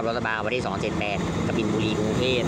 ขับรถกระบะวันที่ 278กบินบุรีกรุงเทพ